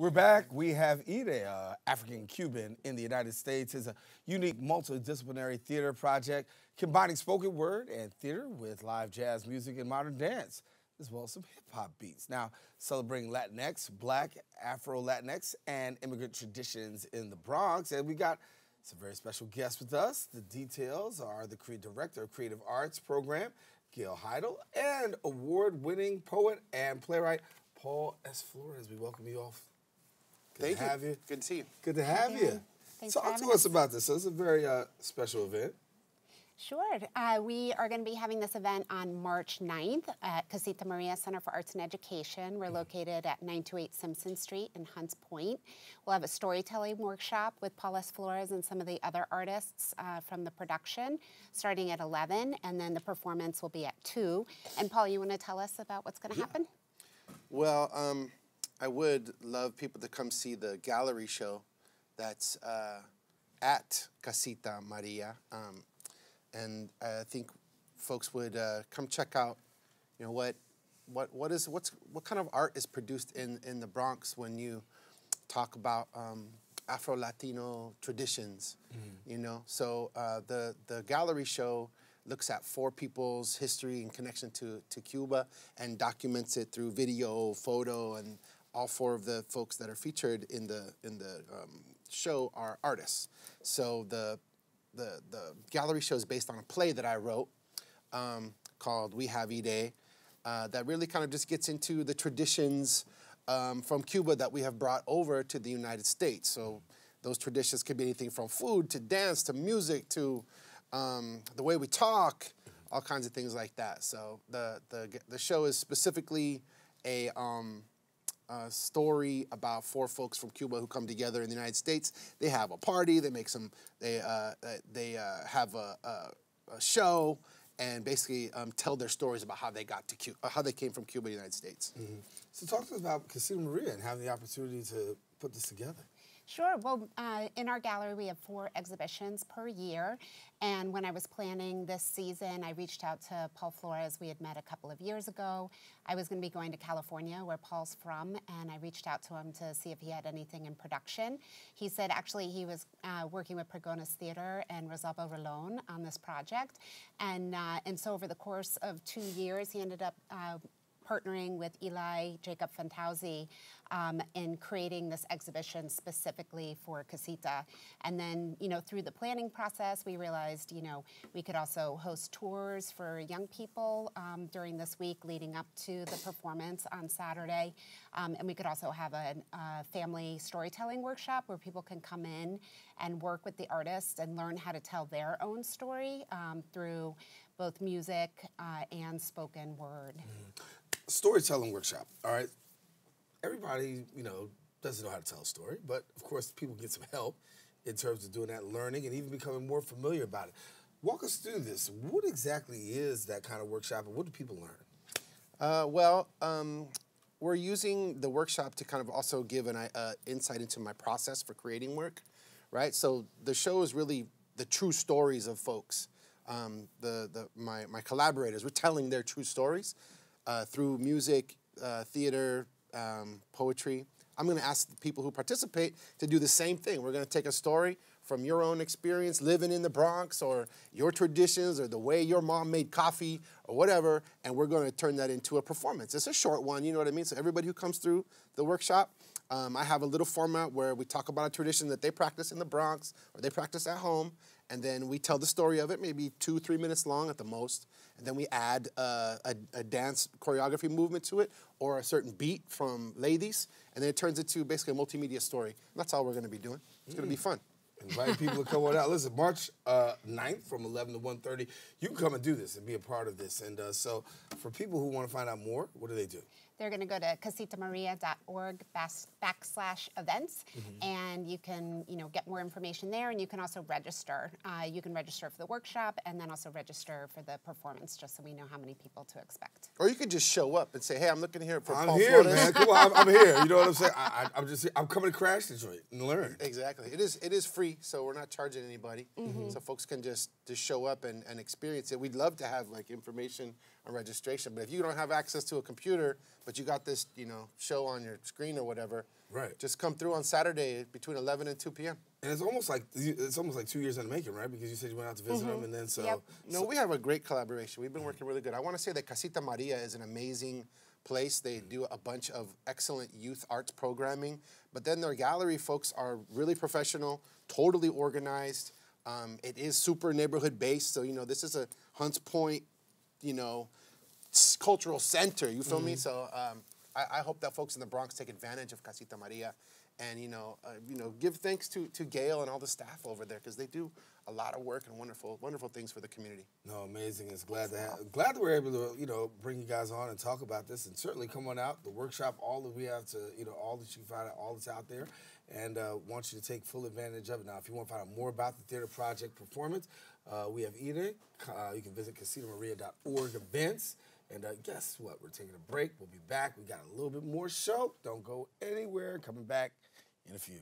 We're back. We have Iré, uh, African Cuban in the United States. is a unique multidisciplinary theater project combining spoken word and theater with live jazz music and modern dance, as well as some hip hop beats. Now, celebrating Latinx, Black, Afro Latinx, and immigrant traditions in the Bronx. And we got some very special guests with us. The details are the Director of Creative Arts Program, Gail Heidel, and award winning poet and playwright Paul S. Flores. We welcome you all Thank to you. have you. Good to see you. Good to have you. Thanks Talk to us about this. So it's a very uh, special event. Sure. Uh, we are going to be having this event on March 9th at Casita Maria Center for Arts and Education. We're located at 928 Simpson Street in Hunts Point. We'll have a storytelling workshop with Paul S. Flores and some of the other artists uh, from the production starting at 11, and then the performance will be at 2. And Paul, you want to tell us about what's going to happen? Well, um, I would love people to come see the gallery show that's uh, at Casita Maria. Um, and I think folks would uh, come check out, you know, what, what, what is, what's, what kind of art is produced in, in the Bronx when you talk about um, Afro-Latino traditions, mm-hmm. you know? So uh, the, the gallery show looks at four people's history and connection to, to Cuba and documents it through video, photo, and all four of the folks that are featured in the in the um, show are artists. So the the the gallery show is based on a play that I wrote um, called We Have Iré, uh, that really kind of just gets into the traditions um, from Cuba that we have brought over to the United States. So those traditions could be anything from food to dance to music to um, the way we talk, all kinds of things like that. So the the the show is specifically a um, a story about four folks from Cuba who come together in the United States. They have a party. They make some. They uh, they uh, have a, a, a, show and basically um, tell their stories about how they got to Cuba, how they came from Cuba to the United States. Mm-hmm. So talk to us about Casita Maria and having the opportunity to put this together. Sure. Well, uh, in our gallery, we have four exhibitions per year. And when I was planning this season, I reached out to Paul Flores. We had met a couple of years ago. I was going to be going to California, where Paul's from, and I reached out to him to see if he had anything in production. He said actually he was uh, working with Pregones Theater and Rosalba Rolón on this project. And, uh, and so over the course of two years, he ended up uh, partnering with Eli Jacob Fantauzzi um, in creating this exhibition specifically for Casita. And then, you know, through the planning process, we realized, you know, we could also host tours for young people um, during this week leading up to the performance on Saturday. Um, and we could also have a, a, family storytelling workshop where people can come in and work with the artists and learn how to tell their own story um, through both music uh, and spoken word. Mm. Storytelling workshop, all right? everybody, you know, doesn't know how to tell a story, but of course, people get some help in terms of doing that learning and even becoming more familiar about it. Walk us through this. What exactly is that kind of workshop, and what do people learn? Uh, well, um, we're using the workshop to kind of also give an uh, insight into my process for creating work, right? So the show is really the true stories of folks. Um, the, the, my, my collaborators, we're telling their true stories uh, through music, uh, theater, um, poetry. I'm going to ask the people who participate to do the same thing. We're going to take a story from your own experience living in the Bronx or your traditions or the way your mom made coffee or whatever, and we're going to turn that into a performance. It's a short one, you know what I mean? So everybody who comes through the workshop, um, I have a little format where we talk about a tradition that they practice in the Bronx or they practice at home, and then we tell the story of it, maybe two, three minutes long at the most, and then we add uh, a, a, dance choreography movement to it or a certain beat from ladies, and then it turns into basically a multimedia story. And that's all we're going to be doing. It's mm. going to be fun. Invite people to come on out. Listen, March uh, 9th from 11 to 1.30, you can come and do this and be a part of this. And uh, so for people who want to find out more, what do they do? They're going to go to casitamaria.org backslash events, mm-hmm. and you can you know get more information there, and you can also register. Uh, you can register for the workshop, and then also register for the performance, just so we know how many people to expect. Or you could just show up and say, "Hey, I'm looking here for I'm Paul here, man. Come on, I'm, I'm, here. You know what I'm saying? I, am just I'm coming to crash the joint and learn. Exactly. It is it is free, so we're not charging anybody, mm-hmm. so folks can just just show up and, and experience it. We'd love to have like information a registration. But if you don't have access to a computer, but you got this, you know, show on your screen or whatever, Right. Just come through on Saturday between 11 and 2 p.m. And it's almost like it's almost like two years in the making, right? Because you said you went out to visit mm-hmm. them, and then so. Yep. No, we have a great collaboration. We've been mm. working really good. I want to say that Casita Maria is an amazing place. They mm. do a bunch of excellent youth arts programming, but then their gallery folks are really professional, totally organized. Um, it is super neighborhood based, so you know this is a Hunts Point, you know, s- cultural center. You feel me? So um, I, I hope that folks in the Bronx take advantage of Casita Maria, and you know, uh, you know, give thanks to to Gail and all the staff over there because they do a lot of work and wonderful, wonderful things for the community. No, amazing. It's glad to have, glad that we're able to you know bring you guys on and talk about this, and certainly come on out the workshop. All that we have to you know all that you find out, all that's out there, and uh, want you to take full advantage of it. Now, if you want to find out more about the theater project performance, uh, we have Iré. Uh, you can visit casitamaria.org events. And uh, guess what? We're taking a break. We'll be back. We got a little bit more show. Don't go anywhere. Coming back in a few.